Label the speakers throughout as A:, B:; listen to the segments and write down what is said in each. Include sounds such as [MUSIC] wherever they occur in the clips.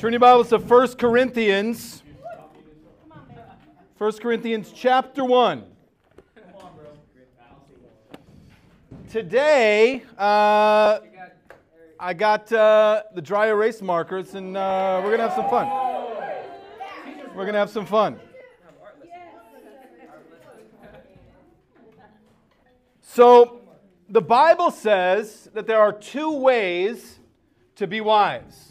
A: Turn your Bibles to 1 Corinthians. 1 Corinthians chapter 1. Today, uh, I got uh, the dry erase markers, and uh, we're going to have some fun. We're going to have some fun. So, the Bible says that there are two ways to be wise.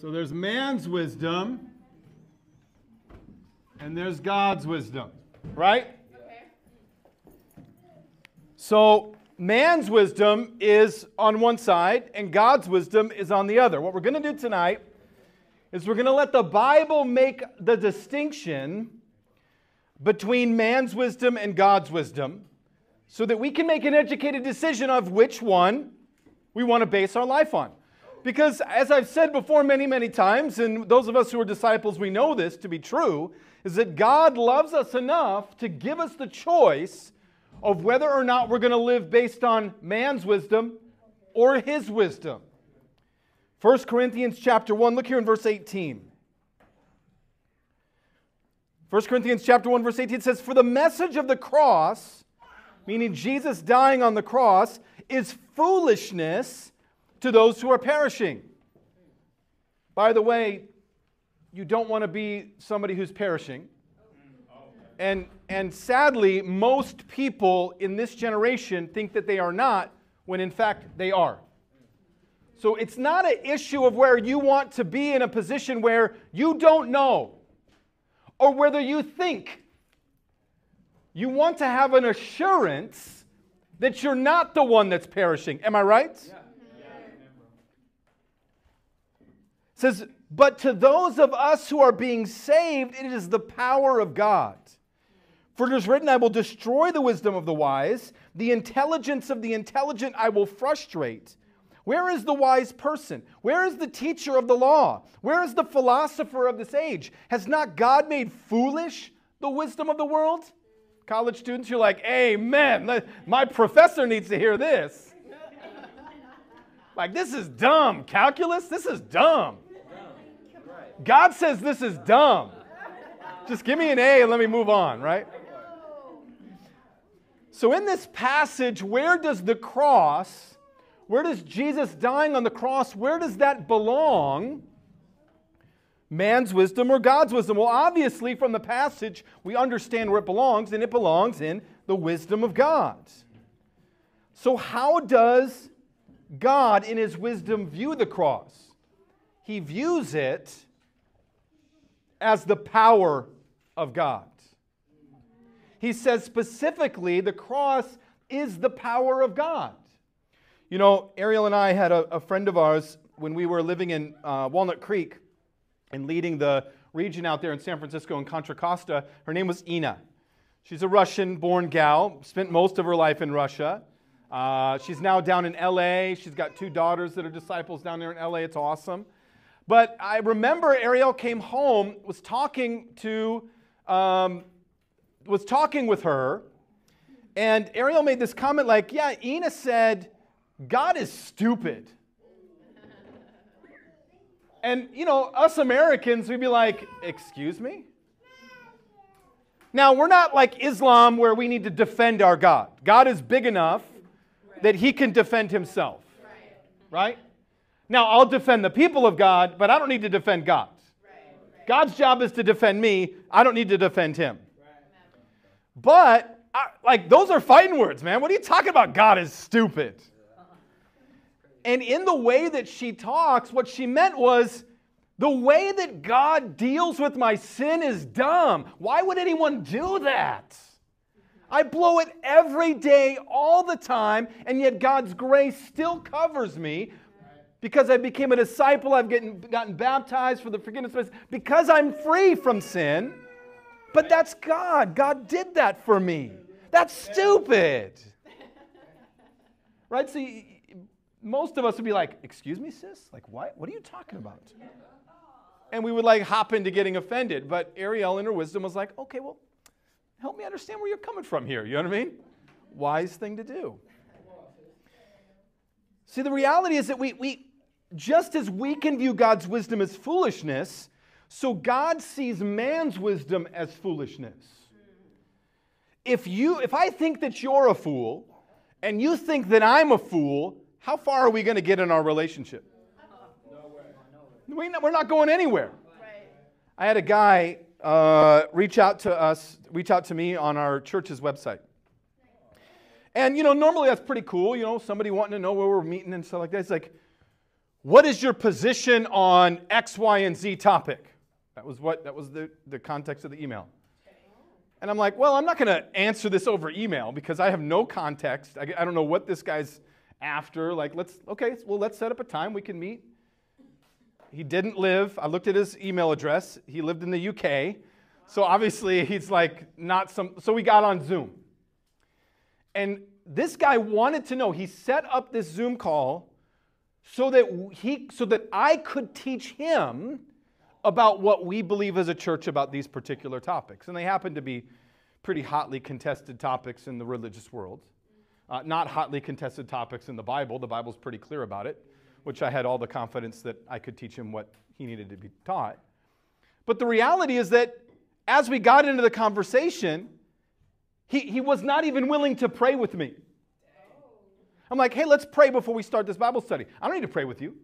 A: So there's man's wisdom and there's God's wisdom, right? Okay. So man's wisdom is on one side and God's wisdom is on the other. What we're going to do tonight is we're going to let the Bible make the distinction between man's wisdom and God's wisdom so that we can make an educated decision of which one we want to base our life on. Because, as I've said before many, many times, and those of us who are disciples, we know this to be true, is that God loves us enough to give us the choice of whether or not we're going to live based on man's wisdom or his wisdom. 1 Corinthians chapter 1, look here in verse 18. 1 Corinthians chapter 1 verse 18 says for the message of the cross meaning Jesus dying on the cross is foolishness to those who are perishing. By the way, you don't want to be somebody who's perishing. And, and sadly, most people in this generation think that they are not, when in fact they are. So it's not an issue of where you want to be in a position where you don't know or whether you think. You want to have an assurance that you're not the one that's perishing. Am I right? Yeah. Says, But to those of us who are being saved, it is the power of God. For it is written, I will destroy the wisdom of the wise, the intelligence of the intelligent I will frustrate. Where is the wise person? Where is the teacher of the law? Where is the philosopher of this age? Has not God made foolish the wisdom of the world? College students, you're like, Amen. My professor needs to hear this. Like, this is dumb. Calculus? This is dumb. God says this is dumb. Just give me an A and let me move on, right? So, in this passage, where does the cross, where does Jesus dying on the cross, where does that belong? Man's wisdom or God's wisdom? Well, obviously, from the passage, we understand where it belongs, and it belongs in the wisdom of God. So, how does God, in his wisdom, view the cross? He views it as the power of God. He says specifically the cross is the power of God. You know, Ariel and I had a, a friend of ours when we were living in uh, Walnut Creek and leading the region out there in San Francisco and Contra Costa. Her name was Ina. She's a Russian born gal, spent most of her life in Russia. Uh, she's now down in LA. She's got two daughters that are disciples down there in LA. It's awesome. But I remember Ariel came home, was talking to, um, was talking with her, and Ariel made this comment like, "Yeah, Ina said God is stupid." And you know, us Americans, we'd be like, "Excuse me." Now, we're not like Islam where we need to defend our God. God is big enough that he can defend himself. Right? Now, I'll defend the people of God, but I don't need to defend God. God's job is to defend me. I don't need to defend him. But, I, like, those are fighting words, man. What are you talking about? God is stupid. And in the way that she talks, what she meant was the way that God deals with my sin is dumb. Why would anyone do that? I blow it every day, all the time, and yet God's grace still covers me because I became a disciple, I've gotten, gotten baptized for the forgiveness of sins, because I'm free from sin. But that's God. God did that for me. That's stupid. Right? See, most of us would be like, Excuse me, sis? Like, what? What are you talking about? And we would like hop into getting offended. But Ariel, in her wisdom, was like, okay, well, help me understand where you're coming from here. You know what I mean? Wise thing to do. See, the reality is that we, we just as we can view God's wisdom as foolishness, so God sees man's wisdom as foolishness. If you if I think that you're a fool and you think that I'm a fool, how far are we going to get in our relationship? Nowhere. We're not going anywhere. I had a guy uh, reach out to us, reach out to me on our church's website. And, you know, normally that's pretty cool, you know, somebody wanting to know where we're meeting and stuff like that. It's like, what is your position on X, Y, and Z topic? That was what, that was the, the context of the email. And I'm like, well, I'm not going to answer this over email because I have no context. I, I don't know what this guy's after. Like, let's, okay, well, let's set up a time we can meet he didn't live, I looked at his email address. He lived in the UK. So obviously he's like not some, so we got on Zoom. And this guy wanted to know, he set up this Zoom call so that he so that I could teach him about what we believe as a church about these particular topics. And they happen to be pretty hotly contested topics in the religious world. Uh, not hotly contested topics in the Bible. The Bible's pretty clear about it which I had all the confidence that I could teach him what he needed to be taught. But the reality is that as we got into the conversation, he, he was not even willing to pray with me. I'm like, hey, let's pray before we start this Bible study. I don't need to pray with you.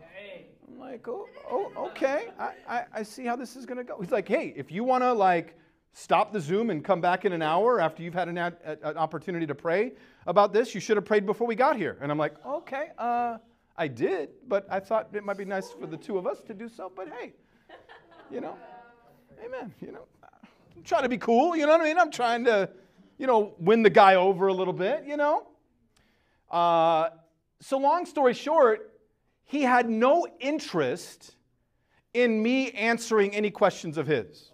A: Okay. I'm like, oh, oh okay. I, I, I see how this is going to go. He's like, hey, if you want to like stop the Zoom and come back in an hour after you've had an, ad, an opportunity to pray about this, you should have prayed before we got here. And I'm like, okay, uh, I did, but I thought it might be nice for the two of us to do so. But hey, you know, amen. You know, I'm trying to be cool. You know what I mean? I'm trying to, you know, win the guy over a little bit. You know. Uh, so long story short, he had no interest in me answering any questions of his.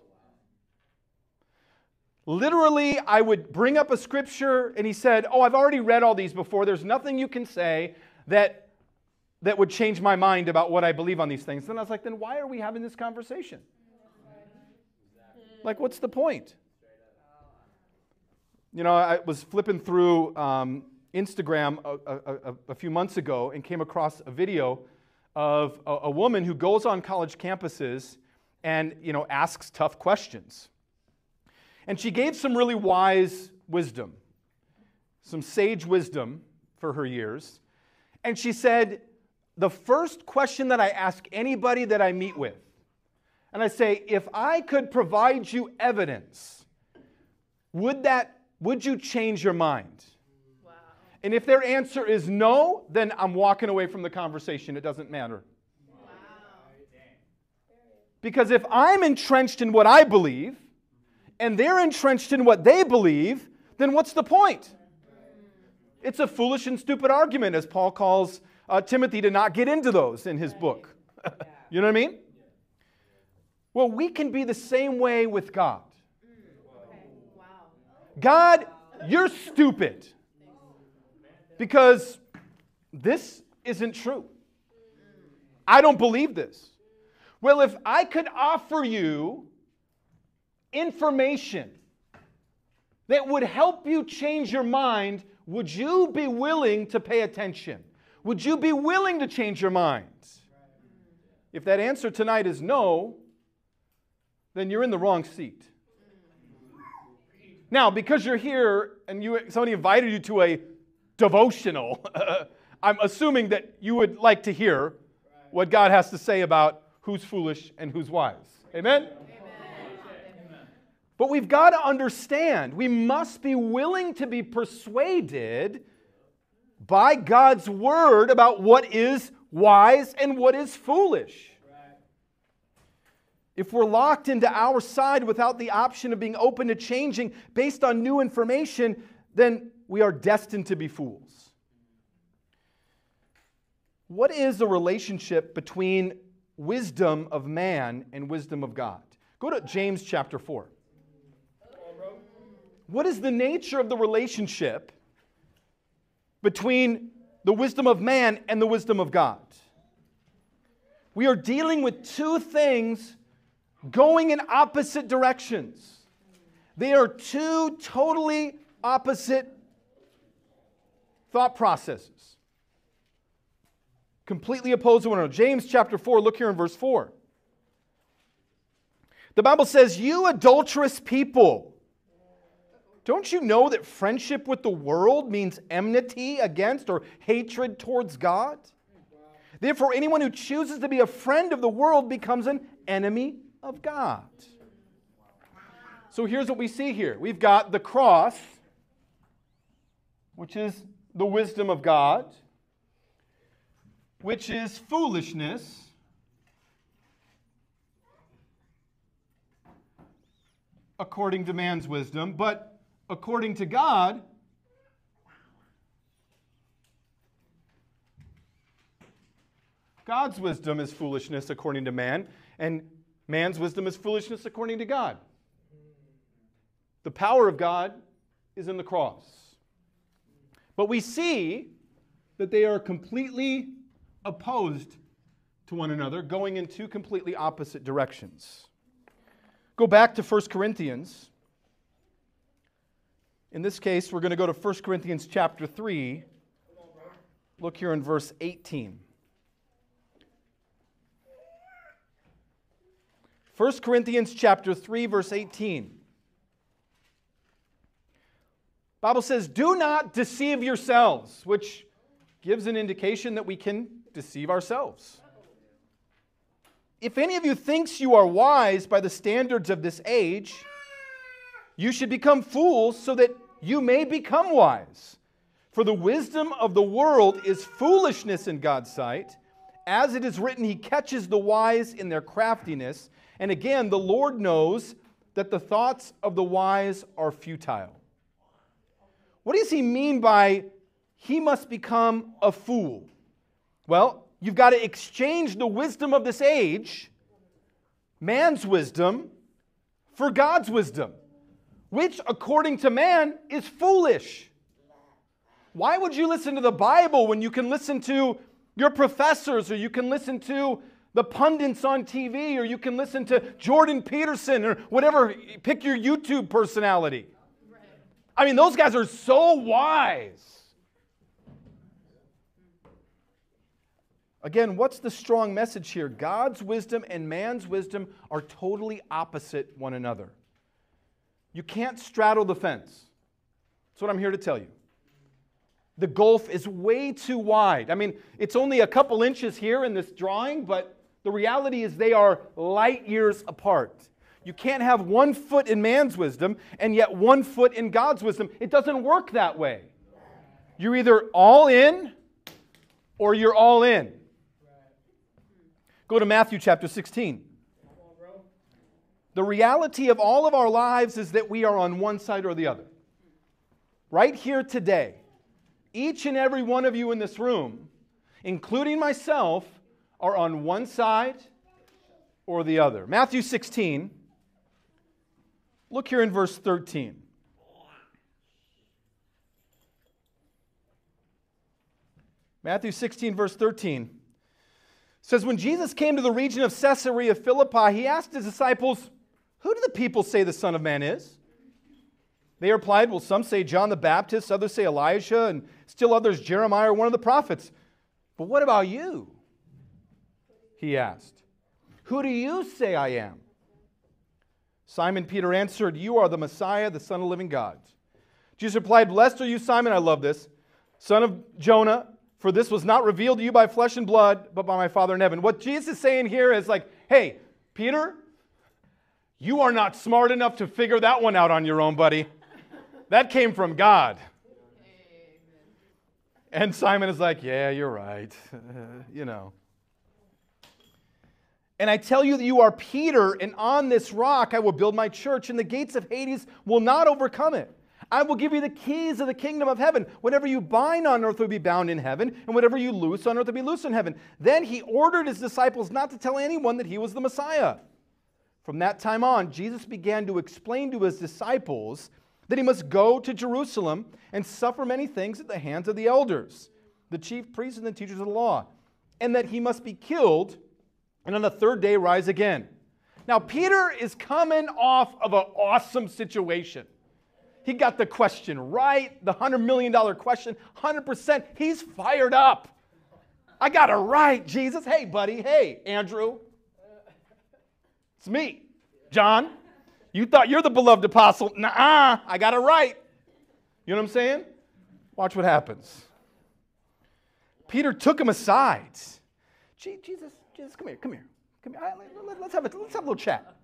A: Literally, I would bring up a scripture and he said, Oh, I've already read all these before. There's nothing you can say that that would change my mind about what I believe on these things. Then I was like, then why are we having this conversation? Like, what's the point? You know, I was flipping through um, Instagram a, a, a, few months ago and came across a video of a, a woman who goes on college campuses and, you know, asks tough questions. And she gave some really wise wisdom, some sage wisdom for her years. And she said, the first question that I ask anybody that I meet with, and I say, if I could provide you evidence, would that would you change your mind? And if their answer is no, then I'm walking away from the conversation. It doesn't matter. Wow. Because if I'm entrenched in what I believe, and they're entrenched in what they believe, then what's the point? It's a foolish and stupid argument, as Paul calls uh, Timothy to not get into those in his book. [LAUGHS] you know what I mean? Well, we can be the same way with God. God, you're stupid because this isn't true. I don't believe this. Well, if I could offer you information that would help you change your mind, would you be willing to pay attention? Would you be willing to change your mind? If that answer tonight is no, then you're in the wrong seat. Now, because you're here and you, somebody invited you to a devotional, [LAUGHS] I'm assuming that you would like to hear what God has to say about who's foolish and who's wise. Amen? Amen. But we've got to understand, we must be willing to be persuaded by God's word about what is wise and what is foolish. If we're locked into our side without the option of being open to changing based on new information, then we are destined to be fools. What is the relationship between wisdom of man and wisdom of God? Go to James chapter 4. What is the nature of the relationship between the wisdom of man and the wisdom of God. we are dealing with two things going in opposite directions. They are two totally opposite thought processes, completely opposed to one another. James chapter 4, look here in verse 4. The Bible says, You adulterous people, don't you know that friendship with the world means enmity against or hatred towards God? Therefore, anyone who chooses to be a friend of the world becomes an enemy of God. So here's what we see here we've got the cross, which is the wisdom of God, which is foolishness. According to man's wisdom, but according to God, God's wisdom is foolishness according to man, and man's wisdom is foolishness according to God. The power of God is in the cross. But we see that they are completely opposed to one another, going in two completely opposite directions. Go back to 1 Corinthians. In this case, we're going to go to 1 Corinthians chapter 3. Look here in verse 18. 1 Corinthians chapter 3 verse 18. Bible says, "Do not deceive yourselves," which gives an indication that we can deceive ourselves. If any of you thinks you are wise by the standards of this age, you should become fools so that you may become wise. For the wisdom of the world is foolishness in God's sight. As it is written, He catches the wise in their craftiness. And again, the Lord knows that the thoughts of the wise are futile. What does he mean by he must become a fool? Well, you've got to exchange the wisdom of this age, man's wisdom, for God's wisdom, which, according to man, is foolish. Why would you listen to the Bible when you can listen to your professors or you can listen to the pundits on TV or you can listen to Jordan Peterson or whatever? Pick your YouTube personality. I mean, those guys are so wise. Again, what's the strong message here? God's wisdom and man's wisdom are totally opposite one another. You can't straddle the fence. That's what I'm here to tell you. The gulf is way too wide. I mean, it's only a couple inches here in this drawing, but the reality is they are light years apart. You can't have one foot in man's wisdom and yet one foot in God's wisdom. It doesn't work that way. You're either all in or you're all in. Go to Matthew chapter 16. The reality of all of our lives is that we are on one side or the other. Right here today, each and every one of you in this room, including myself, are on one side or the other. Matthew 16 Look here in verse 13. Matthew 16, verse 13 says, When Jesus came to the region of Caesarea Philippi, he asked his disciples, Who do the people say the Son of Man is? They replied, Well, some say John the Baptist, others say Elijah, and still others Jeremiah or one of the prophets. But what about you? He asked, Who do you say I am? Simon Peter answered, You are the Messiah, the Son of the living God. Jesus replied, Blessed are you, Simon, I love this, son of Jonah, for this was not revealed to you by flesh and blood, but by my Father in heaven. What Jesus is saying here is like, Hey, Peter, you are not smart enough to figure that one out on your own, buddy. That came from God. And Simon is like, Yeah, you're right. [LAUGHS] you know. And I tell you that you are Peter, and on this rock I will build my church, and the gates of Hades will not overcome it. I will give you the keys of the kingdom of heaven. Whatever you bind on earth will be bound in heaven, and whatever you loose on earth will be loose in heaven. Then he ordered his disciples not to tell anyone that he was the Messiah. From that time on, Jesus began to explain to his disciples that he must go to Jerusalem and suffer many things at the hands of the elders, the chief priests, and the teachers of the law, and that he must be killed and on the third day rise again. Now, Peter is coming off of an awesome situation. He got the question right, the $100 million question, 100%. He's fired up. I got it right, Jesus. Hey, buddy. Hey, Andrew. It's me, John. You thought you're the beloved apostle. Nah, I got it right. You know what I'm saying? Watch what happens. Peter took him aside. Jesus, Jesus, come here, come here. Come here. Let's have a, let's have a little chat.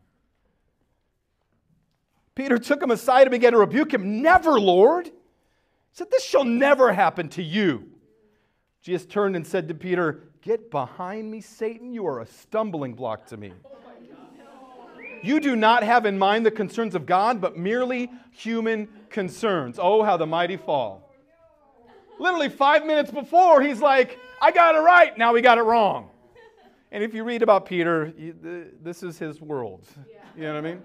A: Peter took him aside and began to rebuke him. Never, Lord. He said, This shall never happen to you. Jesus turned and said to Peter, Get behind me, Satan. You are a stumbling block to me. You do not have in mind the concerns of God, but merely human concerns. Oh, how the mighty fall. Literally five minutes before, he's like, I got it right. Now we got it wrong. And if you read about Peter, this is his world. You know what I mean?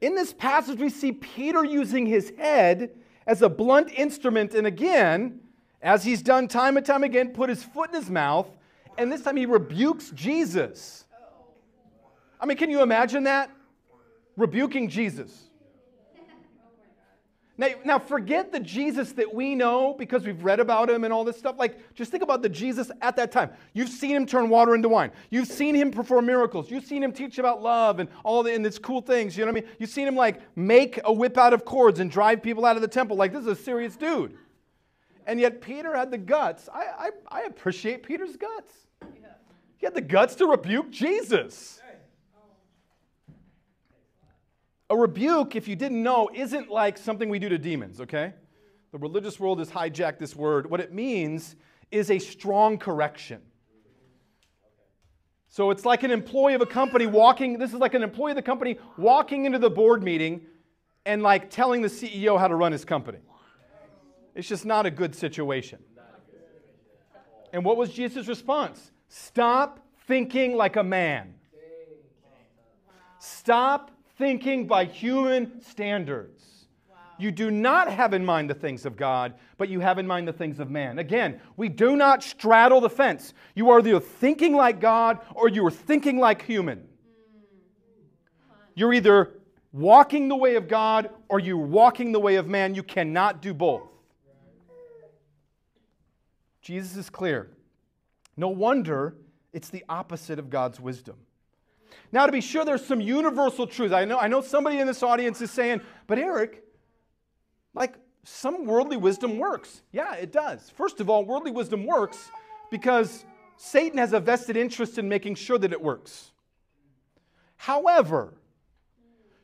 A: In this passage, we see Peter using his head as a blunt instrument, and again, as he's done time and time again, put his foot in his mouth, and this time he rebukes Jesus. I mean, can you imagine that? Rebuking Jesus. Now, now, forget the Jesus that we know because we've read about him and all this stuff. Like, just think about the Jesus at that time. You've seen him turn water into wine. You've seen him perform miracles. You've seen him teach about love and all the and these cool things. You know what I mean? You've seen him like make a whip out of cords and drive people out of the temple. Like, this is a serious dude. And yet, Peter had the guts. I, I, I appreciate Peter's guts. He had the guts to rebuke Jesus. A rebuke, if you didn't know, isn't like something we do to demons, okay? The religious world has hijacked this word. What it means is a strong correction. So it's like an employee of a company walking, this is like an employee of the company walking into the board meeting and like telling the CEO how to run his company. It's just not a good situation. And what was Jesus' response? Stop thinking like a man. Stop thinking by human standards. Wow. You do not have in mind the things of God, but you have in mind the things of man. Again, we do not straddle the fence. You are either thinking like God or you are thinking like human. Mm. You're either walking the way of God or you're walking the way of man. You cannot do both. Jesus is clear. No wonder it's the opposite of God's wisdom. Now, to be sure, there's some universal truths. I know, I know somebody in this audience is saying, but Eric, like some worldly wisdom works. Yeah, it does. First of all, worldly wisdom works because Satan has a vested interest in making sure that it works. However,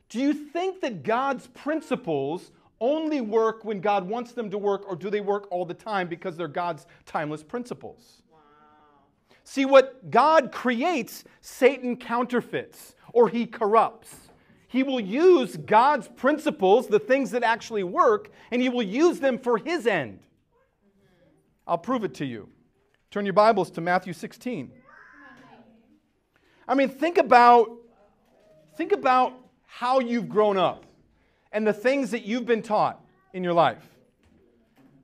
A: do you think that God's principles only work when God wants them to work, or do they work all the time because they're God's timeless principles? See, what God creates, Satan counterfeits or he corrupts. He will use God's principles, the things that actually work, and he will use them for his end. I'll prove it to you. Turn your Bibles to Matthew 16. I mean, think about think about how you've grown up and the things that you've been taught in your life.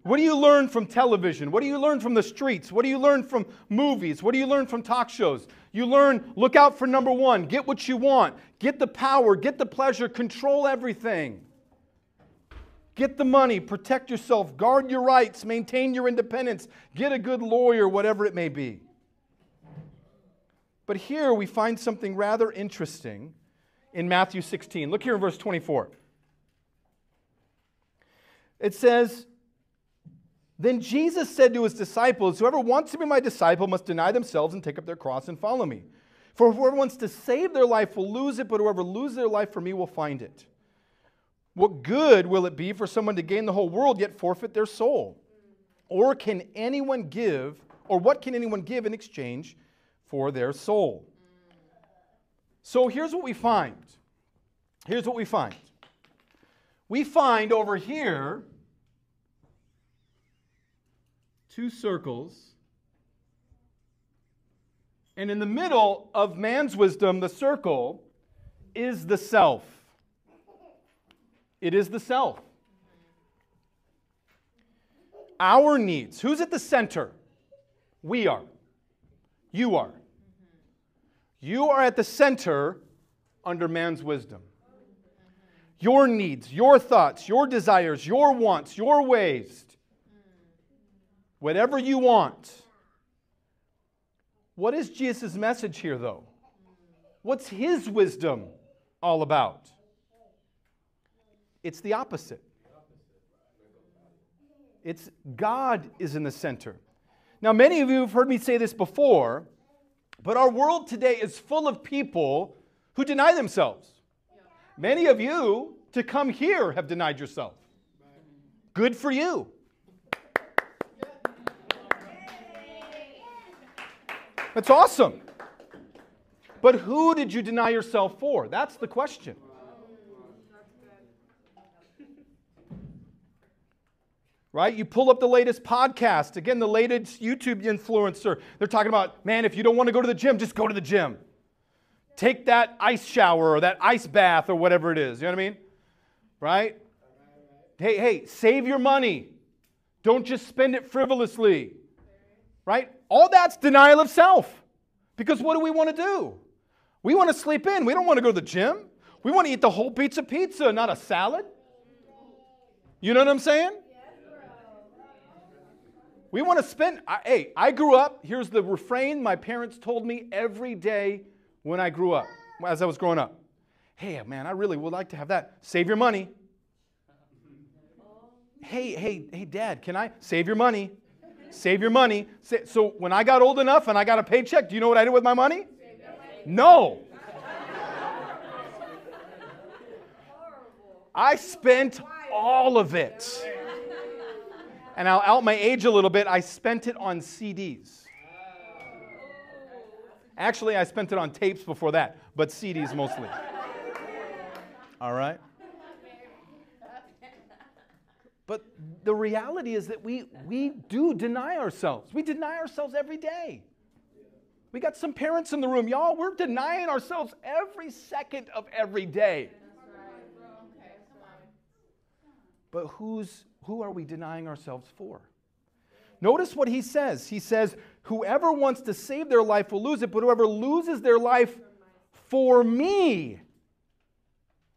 A: What do you learn from television? What do you learn from the streets? What do you learn from movies? What do you learn from talk shows? You learn look out for number one, get what you want, get the power, get the pleasure, control everything. Get the money, protect yourself, guard your rights, maintain your independence, get a good lawyer, whatever it may be. But here we find something rather interesting in Matthew 16. Look here in verse 24. It says, then Jesus said to his disciples, Whoever wants to be my disciple must deny themselves and take up their cross and follow me. For whoever wants to save their life will lose it, but whoever loses their life for me will find it. What good will it be for someone to gain the whole world yet forfeit their soul? Or can anyone give, or what can anyone give in exchange for their soul? So here's what we find. Here's what we find. We find over here two circles. And in the middle of man's wisdom, the circle is the self. It is the self. Our needs. Who's at the center? We are. You are. You are at the center under man's wisdom. Your needs, your thoughts, your desires, your wants, your ways, whatever you want. What is Jesus' message here, though? What's his wisdom all about? It's the opposite. It's God is in the center. Now, many of you have heard me say this before, but our world today is full of people who deny themselves. Many of you to come here have denied yourself. Good for you. That's awesome. But who did you deny yourself for? That's the question. right? You pull up the latest podcast. Again, the latest YouTube influencer. They're talking about, man, if you don't want to go to the gym, just go to the gym. Take that ice shower or that ice bath or whatever it is. You know what I mean? Right? Hey, hey, save your money. Don't just spend it frivolously. Right? All that's denial of self. Because what do we want to do? We want to sleep in. We don't want to go to the gym. We want to eat the whole pizza pizza, not a salad. You know what I'm saying? We want to spend, I, hey, I grew up, here's the refrain my parents told me every day when I grew up, as I was growing up. Hey, man, I really would like to have that. Save your money. Hey, hey, hey, dad, can I save your money? Save your money. So when I got old enough and I got a paycheck, do you know what I did with my money? No. I spent all of it and I'll out my age a little bit, I spent it on CDs. Actually, I spent it on tapes before that, but CDs mostly. All right? But the reality is that we, we do deny ourselves. We deny ourselves every day. We got some parents in the room. Y'all, we're denying ourselves every second of every day. But who's who are we denying ourselves for? Notice what he says. He says, Whoever wants to save their life will lose it, but whoever loses their life for me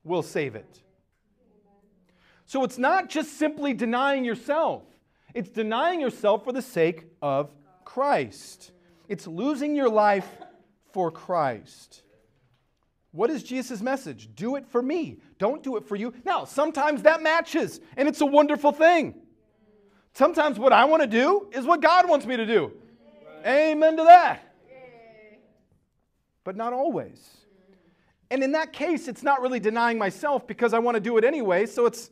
A: will save it. So it's not just simply denying yourself, it's denying yourself for the sake of Christ. It's losing your life for Christ. What is Jesus' message? Do it for me. Don't do it for you. Now, sometimes that matches, and it's a wonderful thing. Sometimes what I want to do is what God wants me to do. Right. Amen to that. Yay. But not always. And in that case, it's not really denying myself because I want to do it anyway. So it's,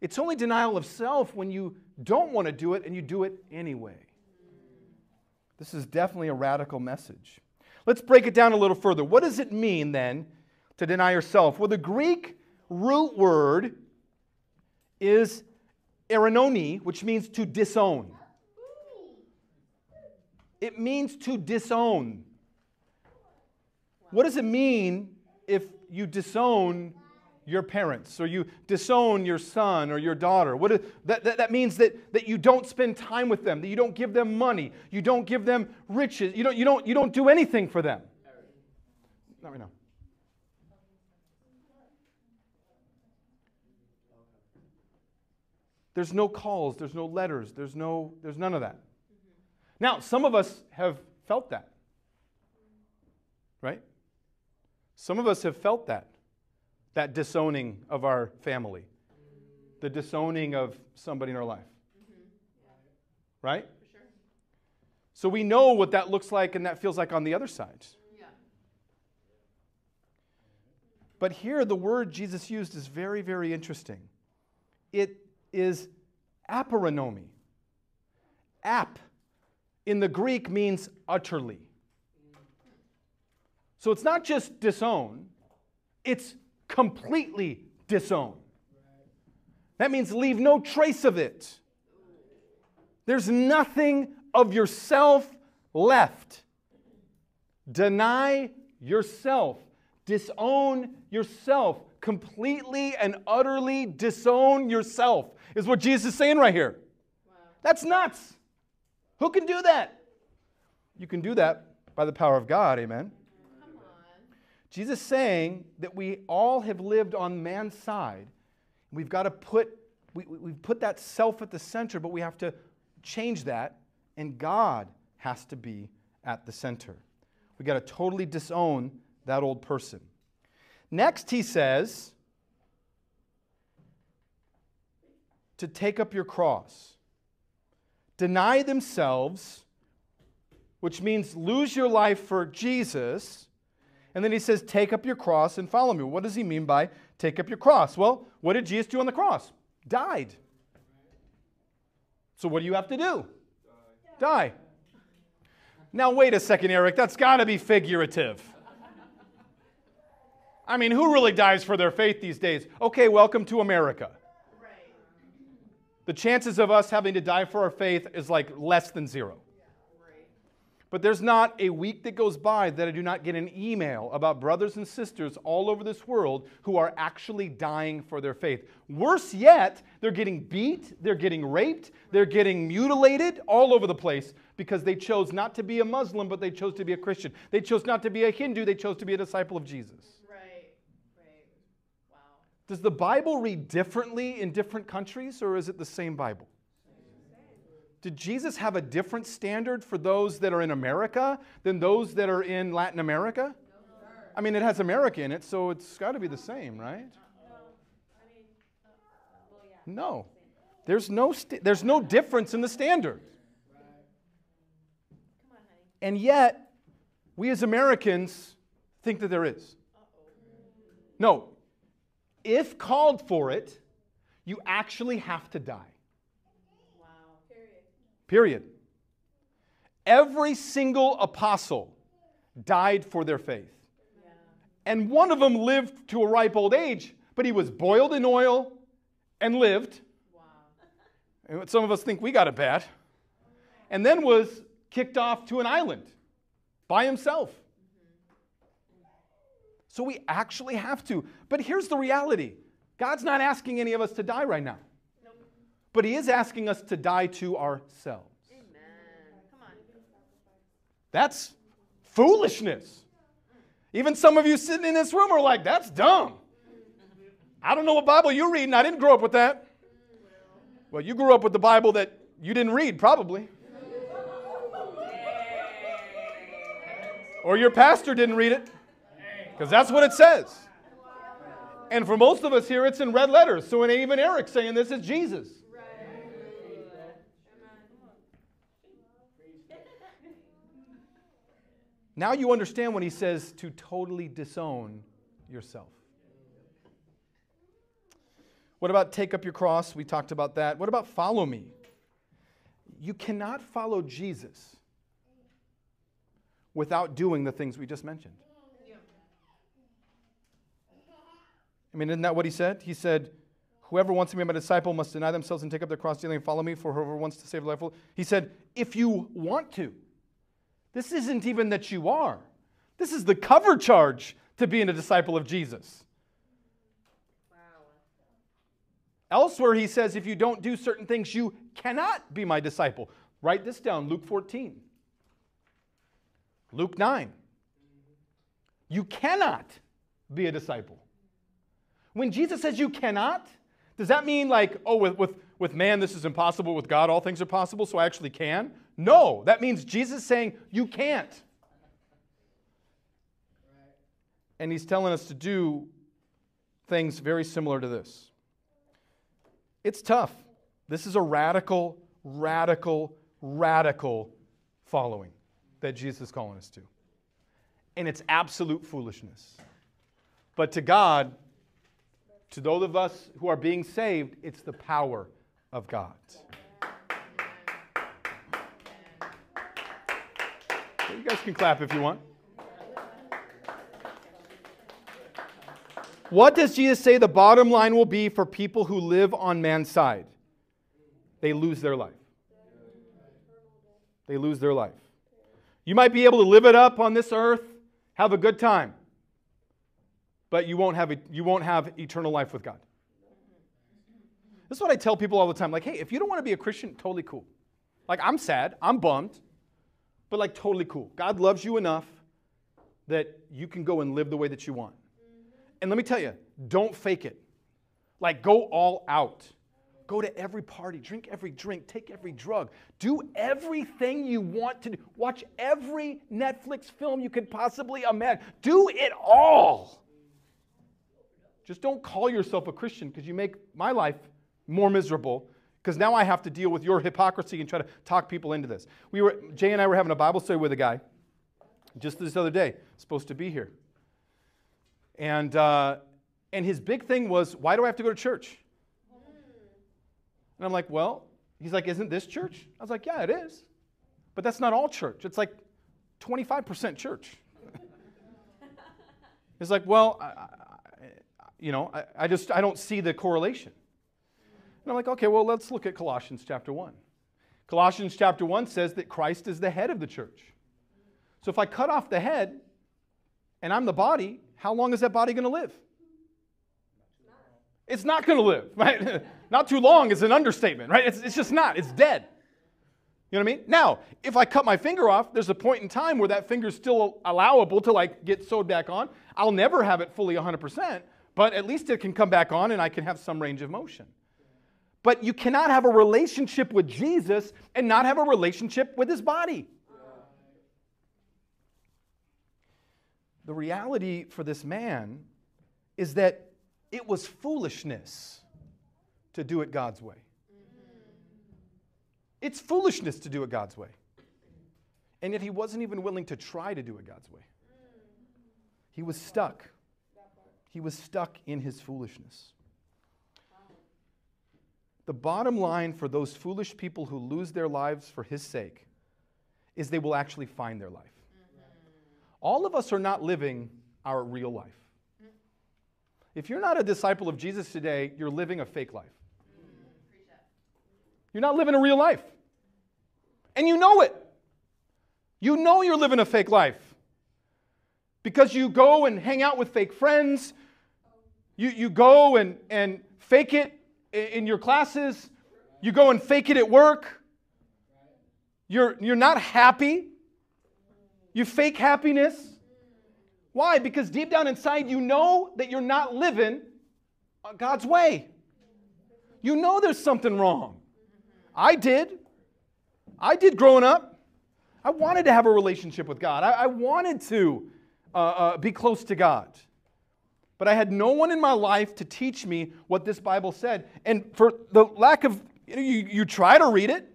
A: it's only denial of self when you don't want to do it and you do it anyway. This is definitely a radical message. Let's break it down a little further. What does it mean then to deny yourself? Well, the Greek root word is eranoni, which means to disown. It means to disown. What does it mean if you disown your parents or you disown your son or your daughter. What is, that, that, that means that, that you don't spend time with them, that you don't give them money, you don't give them riches, you don't, you don't, you don't do anything for them. Not right now. There's no calls, there's no letters, there's no there's none of that. Now, some of us have felt that. Right? Some of us have felt that that disowning of our family, the disowning of somebody in our life. Mm-hmm. Right? Sure. So we know what that looks like and that feels like on the other side. Yeah. But here, the word Jesus used is very, very interesting. It is aporanomi. Ap in the Greek means utterly. So it's not just disown, it's completely disown. That means leave no trace of it. There's nothing of yourself left. Deny yourself. Disown yourself. Completely and utterly disown yourself, is what Jesus is saying right here. Wow. That's nuts. Who can do that? You can do that by the power of God. Amen. Jesus saying that we all have lived on man's side. We've got to put we, we've put that self at the center, but we have to change that, and God has to be at the center. We've got to totally disown that old person. Next, he says to take up your cross, deny themselves, which means lose your life for Jesus. And then he says, Take up your cross and follow me. What does he mean by take up your cross? Well, what did Jesus do on the cross? died. So what do you have to do? Die. Die. Now, wait a second, Eric. That's got to be figurative. I mean, who really dies for their faith these days? Okay, welcome to America. The chances of us having to die for our faith is like less than zero. But there's not a week that goes by that I do not get an email about brothers and sisters all over this world who are actually dying for their faith. Worse yet, they're getting beat, they're getting raped, they're getting mutilated all over the place because they chose not to be a Muslim, but they chose to be a Christian. They chose not to be a Hindu, they chose to be a disciple of Jesus.
B: Right, right. Wow.
A: Does the Bible read differently in different countries, or is it the same Bible? Did Jesus have a different standard for those that are in America than those that are in Latin America? I mean, it has America in it, so it's got to be the same, right? No. There's no, st- there's no difference in the standard. And yet, we as Americans think that there is. No. If called for it, you actually have to die. Period. Every single apostle died for their faith. Yeah. And one of them lived to a ripe old age, but he was boiled in oil and lived. Wow. And some of us think we got it bad. And then was kicked off to an island by himself. So we actually have to. But here's the reality God's not asking any of us to die right now but he is asking us to die to ourselves. That's foolishness. Even some of you sitting in this room are like, that's dumb. I don't know what Bible you're reading. I didn't grow up with that. Well, you grew up with the Bible that you didn't read, probably. Or your pastor didn't read it, because that's what it says. And for most of us here, it's in red letters. So, even Eric saying this is Jesus. Now you understand when he says to totally disown yourself. What about take up your cross? We talked about that. What about follow me? You cannot follow Jesus without doing the things we just mentioned. I mean, isn't that what he said? He said, Whoever wants to be my disciple must deny themselves and take up their cross daily and follow me, for whoever wants to save life will. He said, If you want to. This isn't even that you are. This is the cover charge to being a disciple of Jesus. Elsewhere, he says, if you don't do certain things, you cannot be my disciple. Write this down Luke 14, Luke 9. You cannot be a disciple. When Jesus says you cannot, does that mean like, oh, with, with, with man this is impossible, with God all things are possible, so I actually can? No, that means Jesus saying, You can't. And he's telling us to do things very similar to this. It's tough. This is a radical, radical, radical following that Jesus is calling us to. And it's absolute foolishness. But to God, to those of us who are being saved, it's the power of God. Guys can clap if you want. What does Jesus say the bottom line will be for people who live on man's side? They lose their life. They lose their life. You might be able to live it up on this earth, have a good time, but you won't have, a, you won't have eternal life with God. This is what I tell people all the time. Like, hey, if you don't want to be a Christian, totally cool. Like, I'm sad, I'm bummed. But like totally cool. God loves you enough that you can go and live the way that you want. Mm-hmm. And let me tell you, don't fake it. Like, go all out. Go to every party, drink every drink, take every drug, do everything you want to do. Watch every Netflix film you could possibly imagine. Do it all. Just don't call yourself a Christian because you make my life more miserable because now I have to deal with your hypocrisy and try to talk people into this. We were, Jay and I were having a Bible study with a guy just this other day, supposed to be here. And, uh, and his big thing was, why do I have to go to church? And I'm like, well, he's like, isn't this church? I was like, yeah, it is. But that's not all church. It's like 25% church. [LAUGHS] He's like, well, I, I, you know, I, I just, I don't see the correlation. And I'm like, okay, well, let's look at Colossians chapter 1. Colossians chapter 1 says that Christ is the head of the church. So if I cut off the head and I'm the body, how long is that body going to live? It's not going to live, [LAUGHS] right? not too long is an understatement, right? It's, it's just not. It's dead. You know what I mean? Now, if I cut my finger off, there's a point in time where that finger's still allowable to like get sewed back on. I'll never have it fully 100%, but at least it can come back on and I can have some range of motion. But you cannot have a relationship with Jesus and not have a relationship with his body. The reality for this man is that it was foolishness to do it God's way. It's foolishness to do it God's way. And yet he wasn't even willing to try to do it God's way. He was stuck. He was stuck in his foolishness. The bottom line for those foolish people who lose their lives for his sake is they will actually find their life. All of us are not living our real life. If you're not a disciple of Jesus today, you're living a fake life. You're not living a real life. And you know it. You know you're living a fake life because you go and hang out with fake friends. You, you go and, and fake it in your classes. You go and fake it at work. You're, you're not happy. You fake happiness. Why? Because deep down inside, you know that you're not living God's way. You know there's something wrong. I did. I did growing up. I wanted to have a relationship with God, I, I wanted to uh, uh, be close to God. But I had no one in my life to teach me what this Bible said. And for the lack of, you, know, you, you try to read it,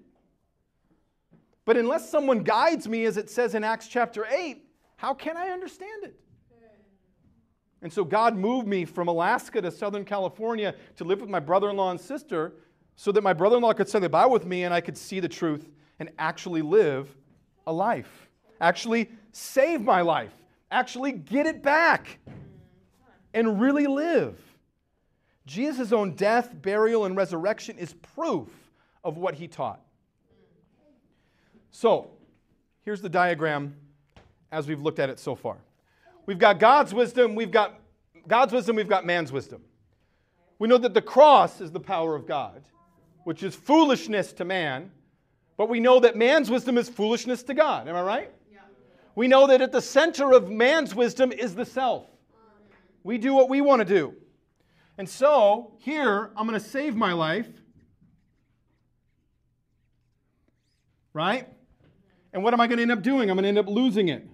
A: but unless someone guides me, as it says in Acts chapter 8, how can I understand it? And so God moved me from Alaska to Southern California to live with my brother in law and sister so that my brother in law could study the Bible with me and I could see the truth and actually live a life, actually save my life, actually get it back, and really live. Jesus' own death, burial, and resurrection is proof of what he taught. So, here's the diagram as we've looked at it so far. We've got God's wisdom, we've got God's wisdom, we've got man's wisdom. We know that the cross is the power of God, which is foolishness to man, but we know that man's wisdom is foolishness to God. Am I right? Yeah. We know that at the center of man's wisdom is the self. We do what we want to do. And so, here, I'm going to save my life. Right? And what am I going to end up doing? I'm going to end up losing it.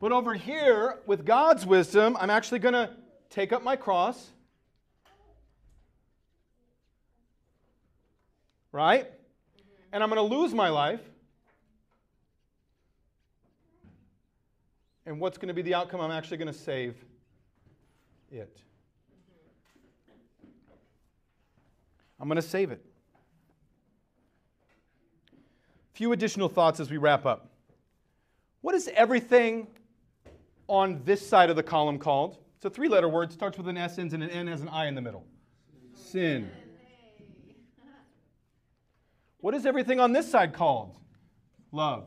A: But over here, with God's wisdom, I'm actually going to take up my cross. Right? And I'm going to lose my life. And what's going to be the outcome? I'm actually going to save it. I'm going to save it. few additional thoughts as we wrap up. What is everything on this side of the column called? It's a three letter word, starts with an S, ends in an N, has an I in the middle. Sin. [LAUGHS] What is everything on this side called? Love.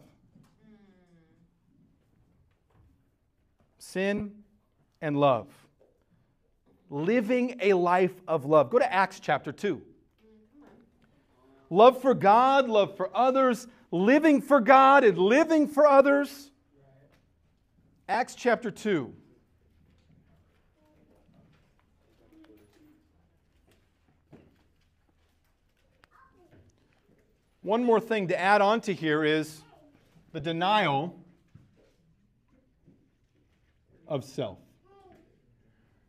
A: Sin and love. Living a life of love. Go to Acts chapter 2 love for God, love for others, living for God and living for others. Acts chapter 2. One more thing to add on to here is the denial of self,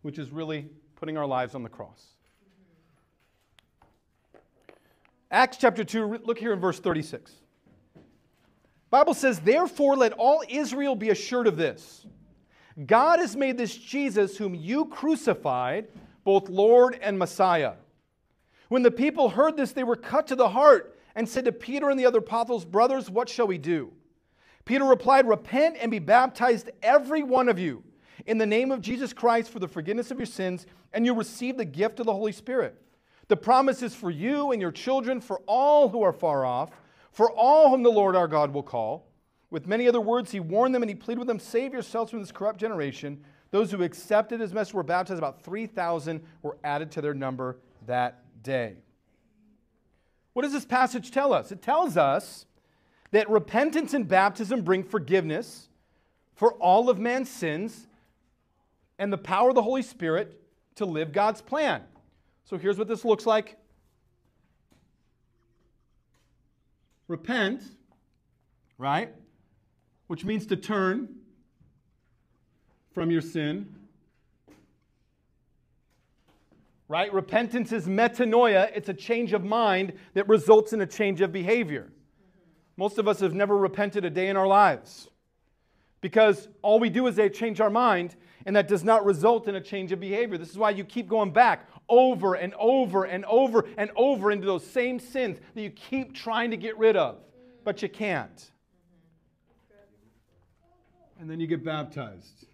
A: which is really putting our lives on the cross. Acts chapter 2, look here in verse 36. Bible says, Therefore let all Israel be assured of this. God has made this Jesus, whom you crucified, both Lord and Messiah. When the people heard this, they were cut to the heart and said to Peter and the other apostles, Brothers, what shall we do? Peter replied, Repent and be baptized, every one of you, in the name of Jesus Christ for the forgiveness of your sins, and you'll receive the gift of the Holy Spirit. The promise is for you and your children, for all who are far off, for all whom the Lord our God will call. With many other words, he warned them and he pleaded with them, Save yourselves from this corrupt generation. Those who accepted his message were baptized. About 3,000 were added to their number that day. What does this passage tell us? It tells us that repentance and baptism bring forgiveness for all of man's sins and the power of the Holy Spirit to live God's plan. So here's what this looks like repent, right? Which means to turn from your sin. Right? Repentance is metanoia. It's a change of mind that results in a change of behavior. Most of us have never repented a day in our lives because all we do is they change our mind and that does not result in a change of behavior. This is why you keep going back over and over and over and over into those same sins that you keep trying to get rid of, but you can't. And then you get baptized.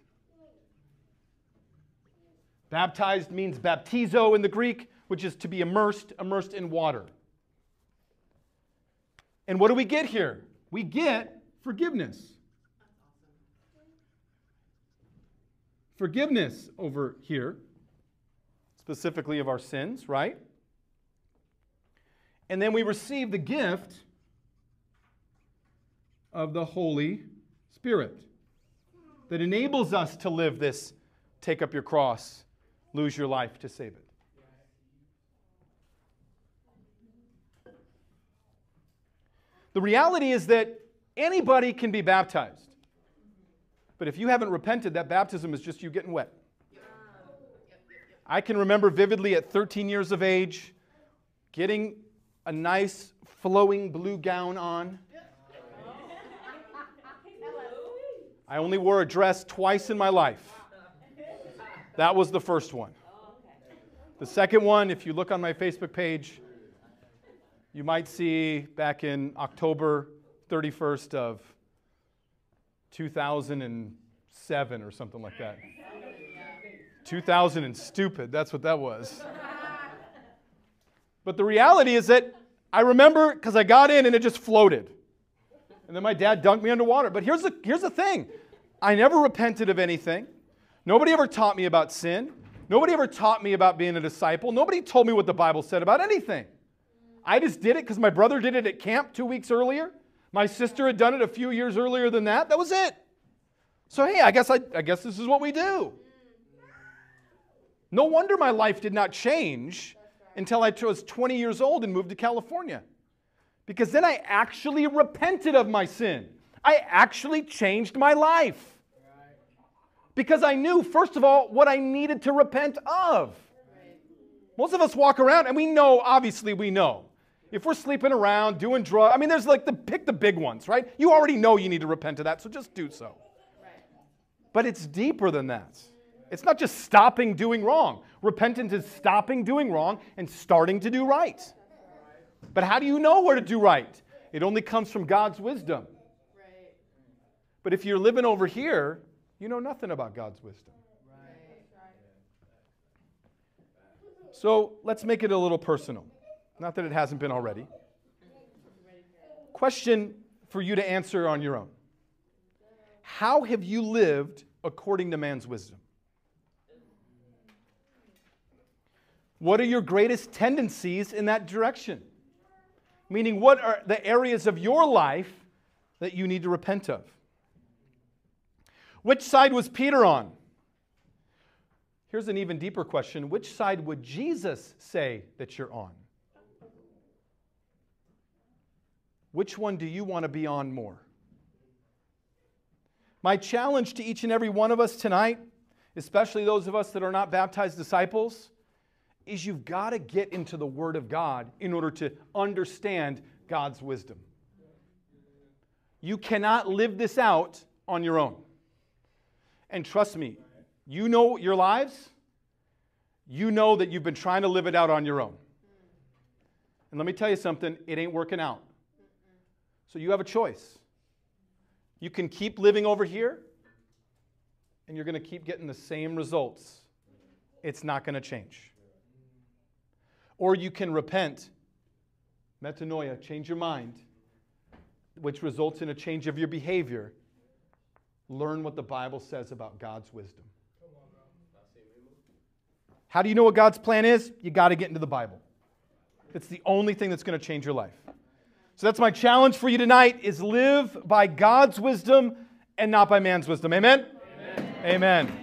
A: Baptized means baptizo in the Greek, which is to be immersed, immersed in water. And what do we get here? We get forgiveness. Forgiveness over here specifically of our sins, right? And then we receive the gift of the Holy Spirit that enables us to live this take up your cross, lose your life to save it. The reality is that anybody can be baptized. But if you haven't repented, that baptism is just you getting wet. I can remember vividly at 13 years of age getting a nice flowing blue gown on. I only wore a dress twice in my life. That was the first one. The second one, if you look on my Facebook page, you might see back in October 31st of 2007 or something like that. 2000 and stupid. That's what that was. But the reality is that I remember because I got in and it just floated. And then my dad dunked me underwater. But here's the, here's the thing I never repented of anything. Nobody ever taught me about sin. Nobody ever taught me about being a disciple. Nobody told me what the Bible said about anything. I just did it because my brother did it at camp two weeks earlier. My sister had done it a few years earlier than that. That was it. So, hey, I guess, I, I guess this is what we do. No wonder my life did not change until I was 20 years old and moved to California. Because then I actually repented of my sin. I actually changed my life. Because I knew, first of all, what I needed to repent of. Most of us walk around and we know, obviously, we know. If we're sleeping around, doing drugs, I mean, there's like the pick the big ones, right? You already know you need to repent of that, so just do so. But it's deeper than that. It's not just stopping doing wrong. Repentance is stopping doing wrong and starting to do right. But how do you know where to do right? It only comes from God's wisdom. But if you're living over here, you know nothing about God's wisdom. So let's make it a little personal. Not that it hasn't been already. Question for you to answer on your own How have you lived according to man's wisdom? What are your greatest tendencies in that direction? Meaning, what are the areas of your life that you need to repent of? Which side was Peter on? Here's an even deeper question Which side would Jesus say that you're on? Which one do you want to be on more? My challenge to each and every one of us tonight, especially those of us that are not baptized disciples, is you've got to get into the Word of God in order to understand God's wisdom. You cannot live this out on your own. And trust me, you know your lives, you know that you've been trying to live it out on your own. And let me tell you something, it ain't working out. So you have a choice. You can keep living over here, and you're going to keep getting the same results. It's not going to change. Or you can repent, metanoia, change your mind, which results in a change of your behavior. Learn what the Bible says about God's wisdom. How do you know what God's plan is? You got to get into the Bible. It's the only thing that's going to change your life. So that's my challenge for you tonight is live by God's wisdom and not by man's wisdom. Amen. Amen. Amen.